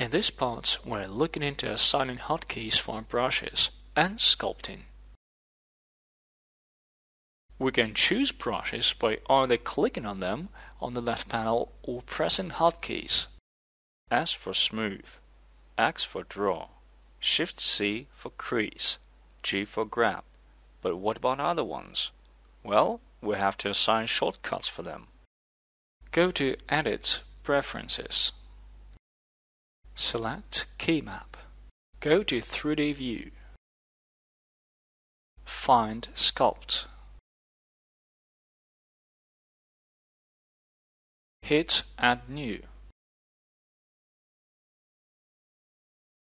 In this part, we're looking into assigning hotkeys for brushes and sculpting. We can choose brushes by either clicking on them on the left panel or pressing hotkeys. S for smooth, X for draw, Shift C for crease, G for grab. But what about other ones? Well, we have to assign shortcuts for them. Go to Edit Preferences. Select Key Map. Go to 3D View. Find Sculpt. Hit Add New.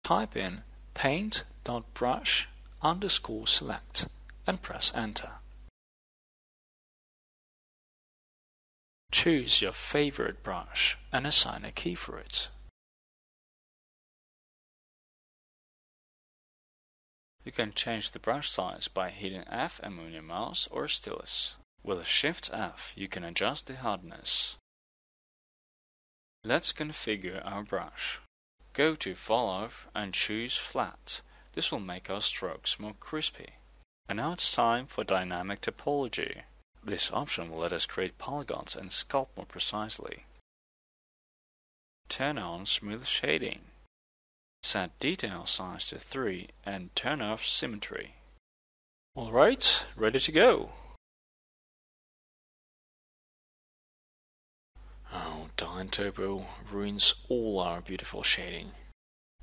Type in paint.brush underscore select and press enter. Choose your favorite brush and assign a key for it. You can change the brush size by hitting F and moving your mouse or stylus. With Shift F, you can adjust the hardness. Let's configure our brush. Go to Falloff and choose Flat. This will make our strokes more crispy. And now it's time for Dynamic Topology. This option will let us create polygons and sculpt more precisely. Turn on Smooth Shading. Set detail size to 3 and turn off symmetry. Alright, ready to go. Oh, Dyntopo ruins all our beautiful shading.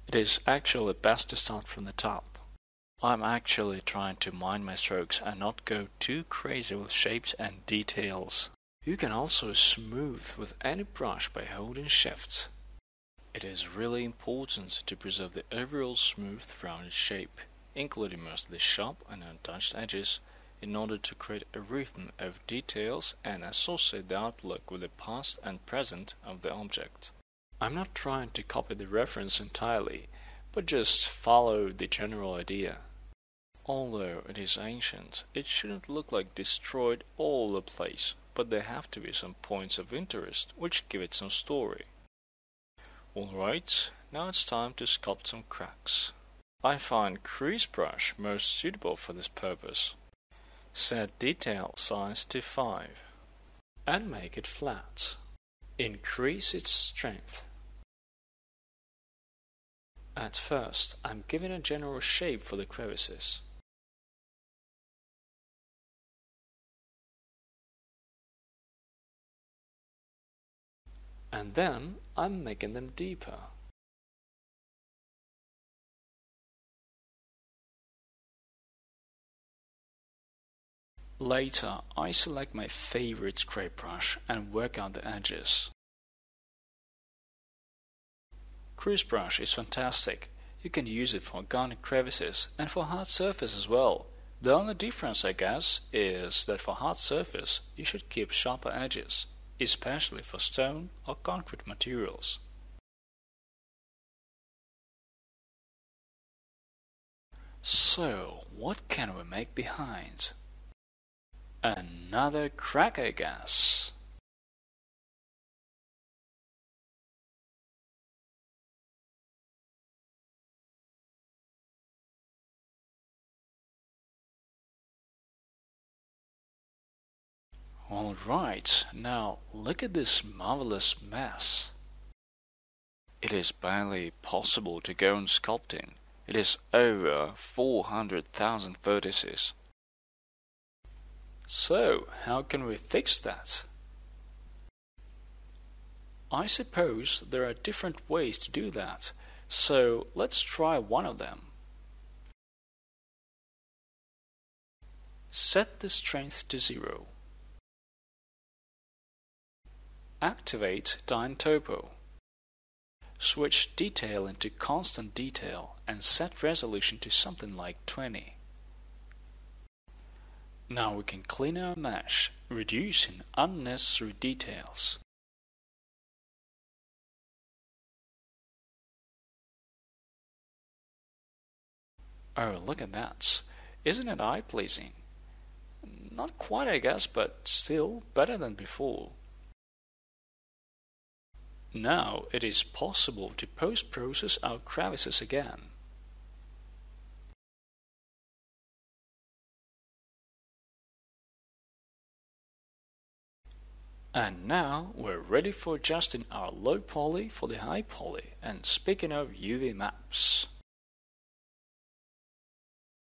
It is actually best to start from the top. I'm actually trying to mind my strokes and not go too crazy with shapes and details. You can also smooth with any brush by holding shift. It is really important to preserve the overall smooth rounded shape, including most of the sharp and untouched edges, in order to create a rhythm of details and associate the outlook with the past and present of the object. I'm not trying to copy the reference entirely, but just follow the general idea. Although it is ancient, it shouldn't look like destroyed all the place, but there have to be some points of interest which give it some story. Alright, now it's time to sculpt some cracks. I find crease brush most suitable for this purpose. Set detail size to 5 and make it flat. Increase its strength. At first, I'm giving a general shape for the crevices. And then I'm making them deeper. Later, I select my favorite scrape brush and work out the edges. Crease brush is fantastic. You can use it for organic crevices and for hard surface as well. The only difference, I guess, is that for hard surface, you should keep sharper edges, especially for stone or concrete materials. So, what can we make behind? Another cracker I guess. Alright, now look at this marvelous mess. It is barely possible to go on sculpting. It is over 400,000 vertices. So, how can we fix that? I suppose there are different ways to do that, so let's try one of them. Set the strength to zero. Activate Dyntopo. Switch detail into constant detail and set resolution to something like 20. Now we can clean our mesh, reducing unnecessary details. Oh, look at that. Isn't it eye-pleasing? Not quite, I guess, but still better than before. Now it is possible to post-process our crevices again. And now we're ready for adjusting our low poly for the high poly. And speaking of UV maps,